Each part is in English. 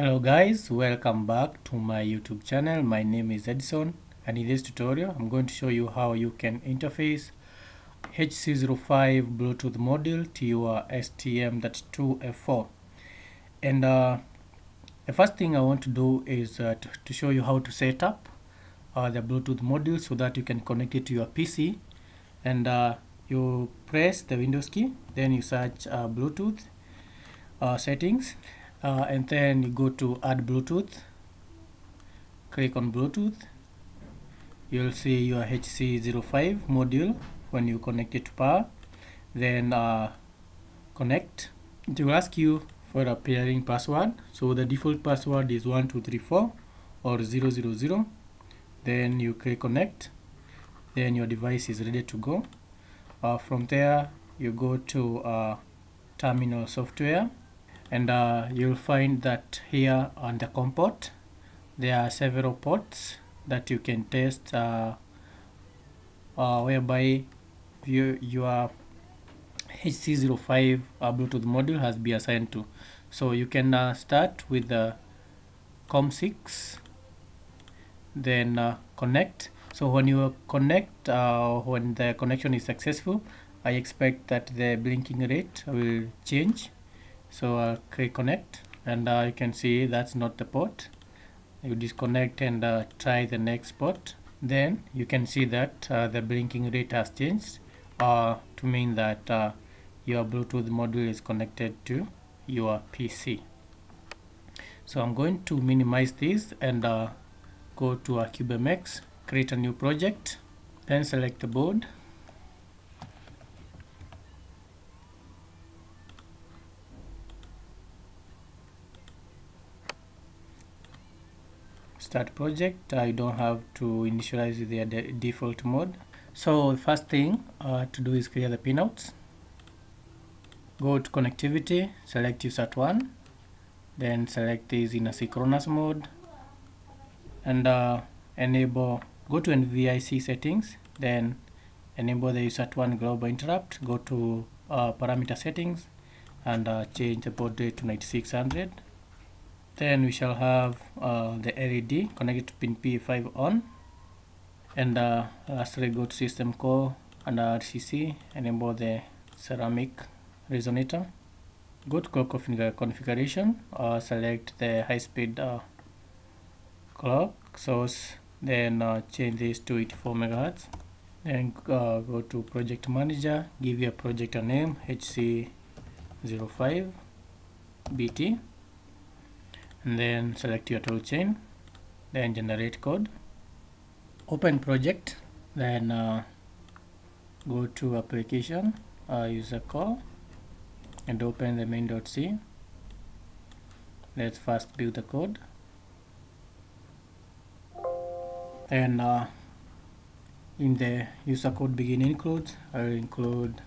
Hello guys, welcome back to my YouTube channel. My name is Edison and in this tutorial I'm going to show you how you can interface HC05 Bluetooth module to your STM32F4 and uh, the first thing I want to do is uh, to, to, show you how to set up uh, the Bluetooth module so that you can connect it to your PC and uh, you press the Windows key then you search uh, Bluetooth uh, settings uh, and then you go to add Bluetooth. Click on Bluetooth. You'll see your HC05 module when you connect it to power. Then uh, connect. It will ask you for a pairing password. So the default password is 1234 or 000 then you click connect. Then your device is ready to go. Uh, from there you go to uh, terminal software and uh, you'll find that here on the COM port there are several ports that you can test uh, uh, whereby you, your HC05 uh, Bluetooth module has been assigned to. So you can uh, start with the COM6 then uh, connect. So when you connect when the connection is successful I expect that the blinking rate will change so I'll click connect and uh, you can see that's not the port. You disconnect and uh, try the next port. Then you can see that uh, the blinking rate has changed uh, to mean that uh, your Bluetooth module is connected to your PC so I'm going to minimize this and uh, go to a CubeMX create a new project then select the board start project I don't have to initialize the de default mode. So first thing uh, to do is clear the pinouts. Go to connectivity select USART1 then select this in asynchronous mode and uh, enable go to NVIC settings then enable the USART1 global interrupt go to uh, parameter settings and uh, change the baud rate to 9600 then we shall have uh, the LED connected to pin P5 on and uh, lastly go to system core and RCC enable the ceramic resonator. Go to clock configuration uh, select the high speed uh, clock source then uh, change this to 84 megahertz. Then uh, go to project manager give your project a name HC05 BT and then select your toolchain then generate code open project then uh, go to application uh, user call and open the main.c let's first build the code. And uh, in the user code begin include I will include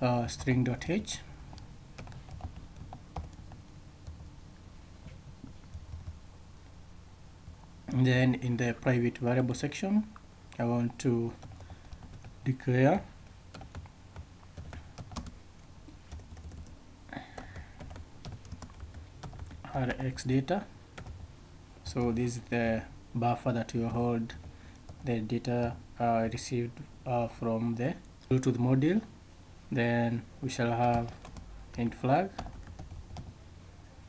uh, string.h then in the private variable section I want to declare. Rx data. So this is the buffer that will hold the data uh, received uh, from the Bluetooth module. Then we shall have int flag.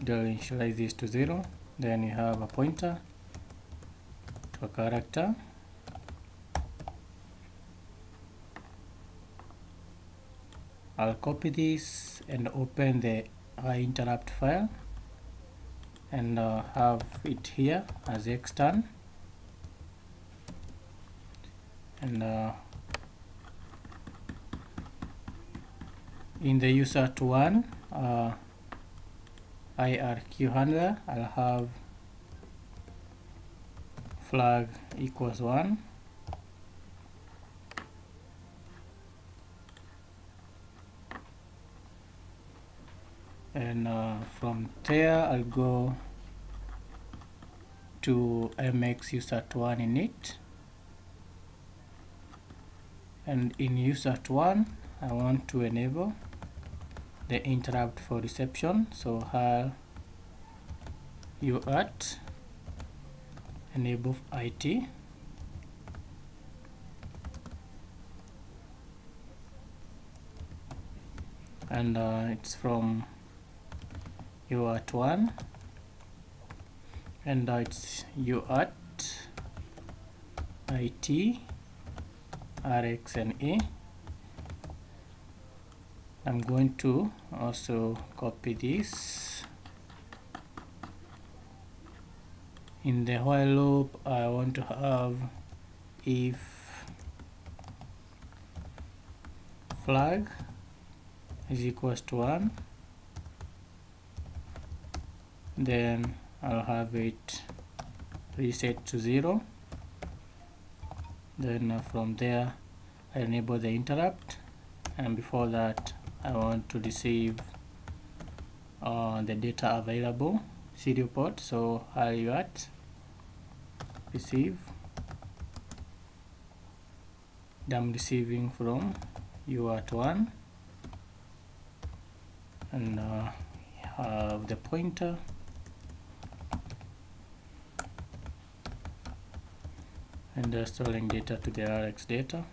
Will initialize this to zero. Then you have a pointer a character. I'll copy this and open the uh, interrupt file and uh, have it here as extern. And uh, in the USART1 uh, IRQ handler I'll have flag equals 1 and uh, from there I'll go to MX USART1 in it. And in USART1 I want to enable the interrupt for reception. So I'll uart enable it and uh, it's from uart1 and uh, it's uart it RXNE I'm going to also copy this in the while loop I want to have if flag is equals to 1 then I'll have it reset to 0 then uh, from there I enable the interrupt. And before that I want to receive uh, the data available serial port. So I'll at receive I'm receiving from UART1 and uh, have the pointer. And uh, storing data to the RX data.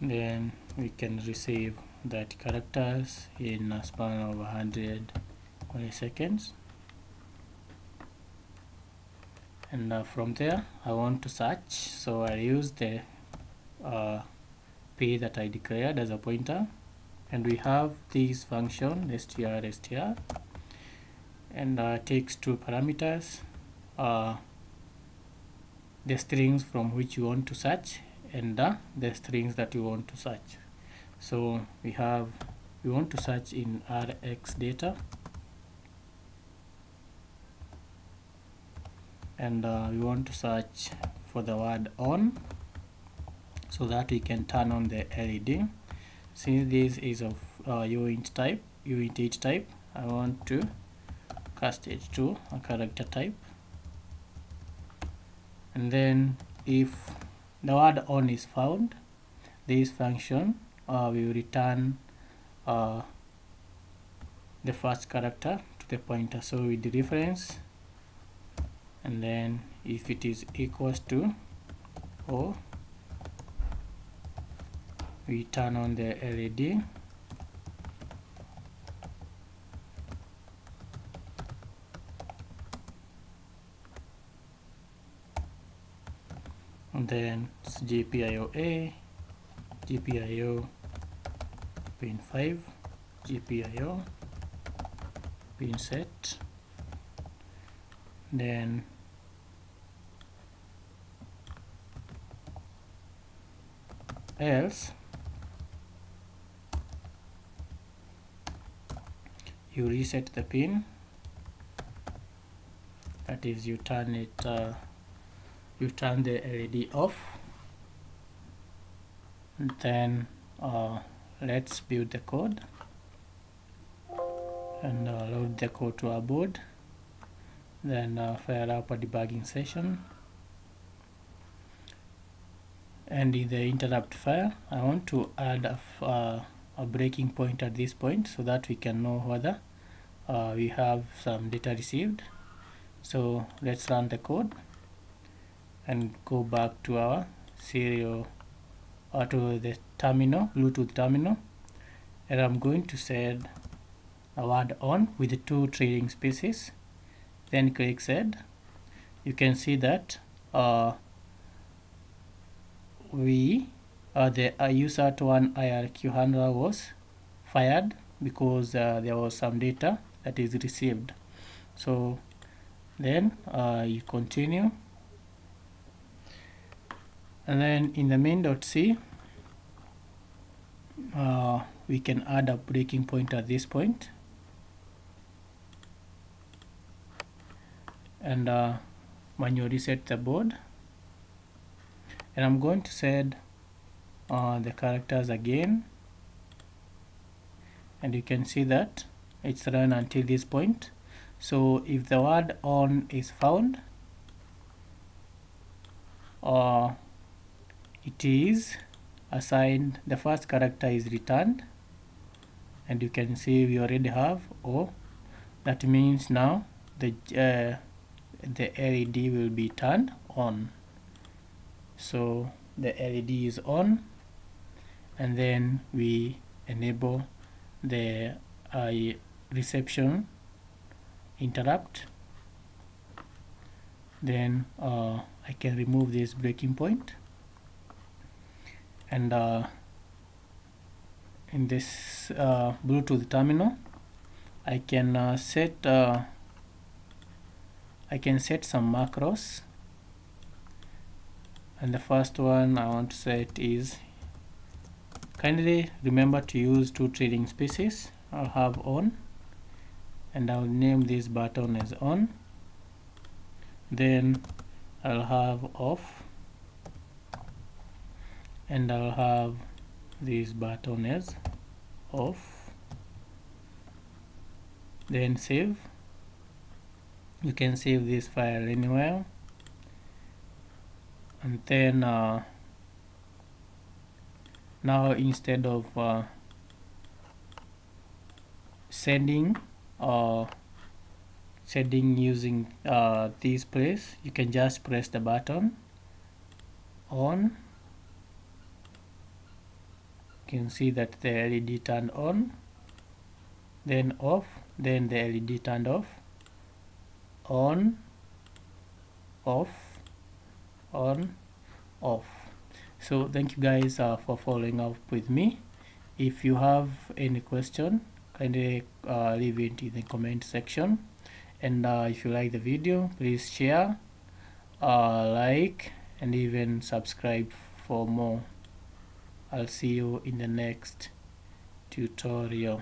Then we can receive that characters in a span of 100 milliseconds. And uh, from there I want to search. So I use the uh, p that I declared as a pointer. And we have this function str str. And uh, takes two parameters uh, the strings from which you want to search and uh, the strings that you want to search so we have we want to search in rx data. And uh, we want to search for the word on so that we can turn on the LED since this is of uh, uint type uint type. I want to cast it to a character type. And then if the word on is found this function uh, will return uh, the first character to the pointer. So with the reference and then if it is equals to O we turn on the LED and then it's GPIO-A, GPIO pin 5, GPIO pin set, then else you reset the pin. That is you turn it uh, you turn the LED off then uh, let's build the code. And uh, load the code to our board. Then uh, fire up a debugging session. And in the interrupt file I want to add a, uh, a breaking point at this point so that we can know whether uh, we have some data received. So let's run the code and go back to our serial or to the terminal Bluetooth terminal and I'm going to set a word on with the two trailing spaces. Then click set you can see that uh, we uh, the uh, user to one IRQ handler was fired because uh, there was some data that is received. So then uh, you continue and then in the main.c uh, we can add a breaking point at this point. And uh, manually reset the board and I'm going to set uh, the characters again. And you can see that it's run until this point. So if the word on is found or uh, it is assigned the first character is returned and you can see we already have O that means now the uh, the LED will be turned on. So the LED is on and then we enable the uh, reception interrupt. Then uh, I can remove this breaking point and uh, in this uh, Bluetooth terminal I can uh, set uh, I can set some macros. And the first one I want to set is kindly remember to use two trading spaces. I'll have on and I'll name this button as on. Then I'll have off and I'll have this button as off then save. You can save this file anywhere. And then uh, now instead of uh, sending or sending using uh, this place you can just press the button on can see that the LED turned on then off then the LED turned off on off on off. So thank you guys uh, for following up with me. If you have any question kindly uh, leave it in the comment section. And uh, if you like the video please share uh, like and even subscribe for more I'll see you in the next tutorial